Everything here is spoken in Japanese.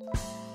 you